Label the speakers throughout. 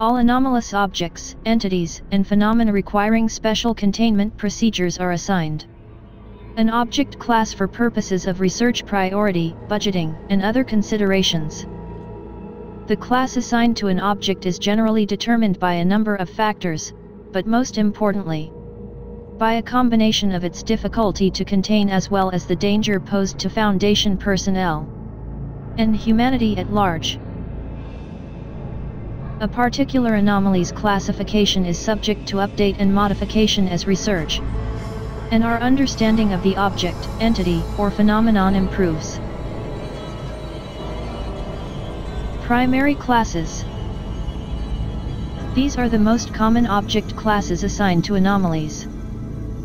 Speaker 1: All anomalous objects, entities, and phenomena requiring special containment procedures are assigned. An object class for purposes of research priority, budgeting, and other considerations. The class assigned to an object is generally determined by a number of factors, but most importantly, by a combination of its difficulty to contain as well as the danger posed to Foundation personnel and humanity at large. A particular anomaly's classification is subject to update and modification as research, and our understanding of the object, entity, or phenomenon improves. Primary classes These are the most common object classes assigned to anomalies,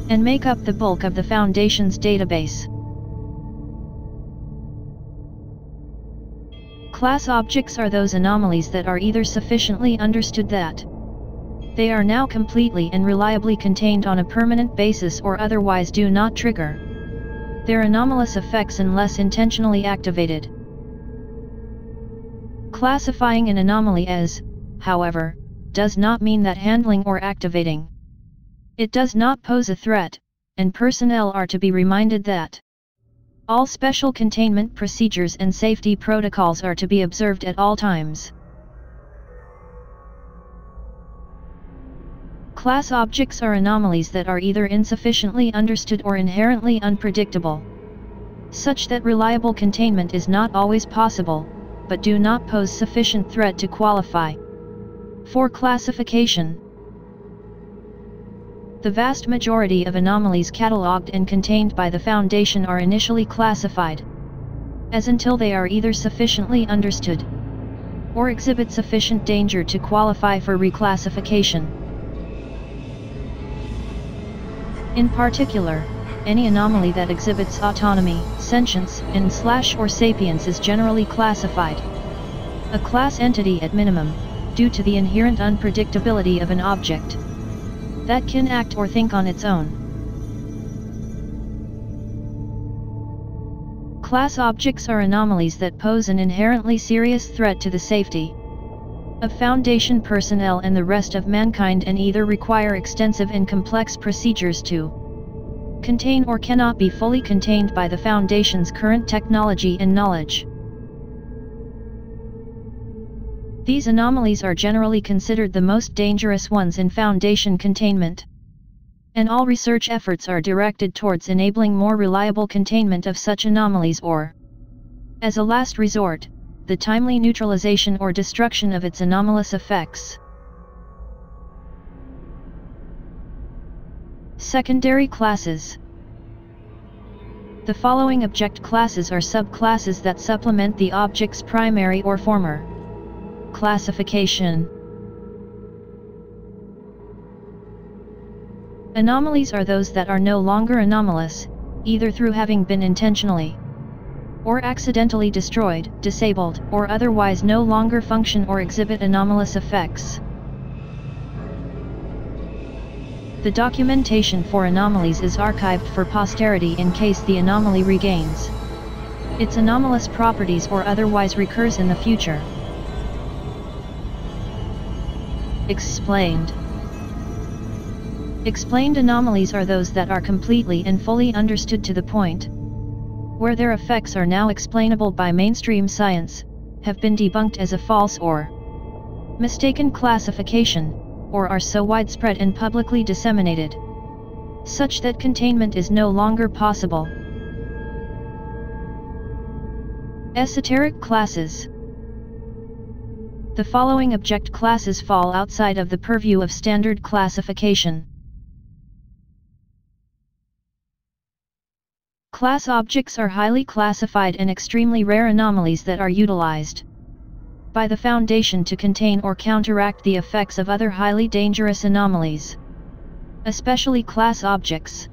Speaker 1: and make up the bulk of the Foundation's database. Class objects are those anomalies that are either sufficiently understood that they are now completely and reliably contained on a permanent basis or otherwise do not trigger their anomalous effects unless intentionally activated. Classifying an anomaly as, however, does not mean that handling or activating. It does not pose a threat, and personnel are to be reminded that all special containment procedures and safety protocols are to be observed at all times. Class objects are anomalies that are either insufficiently understood or inherently unpredictable, such that reliable containment is not always possible, but do not pose sufficient threat to qualify for classification. The vast majority of anomalies catalogued and contained by the Foundation are initially classified as until they are either sufficiently understood or exhibit sufficient danger to qualify for reclassification. In particular, any anomaly that exhibits autonomy, sentience, and slash or sapience is generally classified. A class entity at minimum, due to the inherent unpredictability of an object that can act or think on its own. Class objects are anomalies that pose an inherently serious threat to the safety of Foundation personnel and the rest of mankind and either require extensive and complex procedures to contain or cannot be fully contained by the Foundation's current technology and knowledge. These anomalies are generally considered the most dangerous ones in Foundation containment. And all research efforts are directed towards enabling more reliable containment of such anomalies or, as a last resort, the timely neutralization or destruction of its anomalous effects. Secondary classes The following object classes are subclasses that supplement the object's primary or former classification. Anomalies are those that are no longer anomalous, either through having been intentionally or accidentally destroyed, disabled, or otherwise no longer function or exhibit anomalous effects. The documentation for anomalies is archived for posterity in case the anomaly regains its anomalous properties or otherwise recurs in the future. Explained. Explained anomalies are those that are completely and fully understood to the point. Where their effects are now explainable by mainstream science, have been debunked as a false or mistaken classification, or are so widespread and publicly disseminated, such that containment is no longer possible. Esoteric classes The following object classes fall outside of the purview of standard classification. Class objects are highly classified and extremely rare anomalies that are utilized by the Foundation to contain or counteract the effects of other highly dangerous anomalies, especially class objects.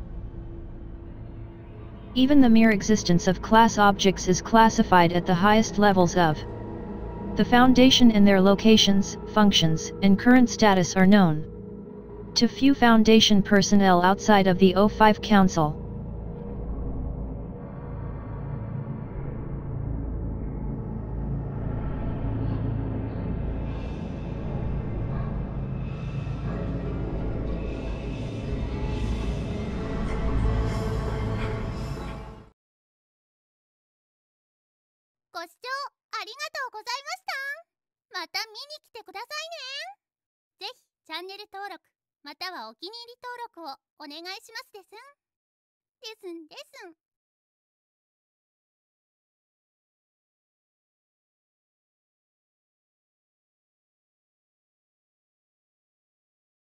Speaker 1: Even the mere existence of class objects is classified at the highest levels of the Foundation and their locations, functions, and current status are known to few Foundation personnel outside of the O5 Council.
Speaker 2: ご視聴ありがとうございました。また見に来てくださいね。ぜひチャンネル登録またはお気に入り登録をお願いしますです。んですんですん。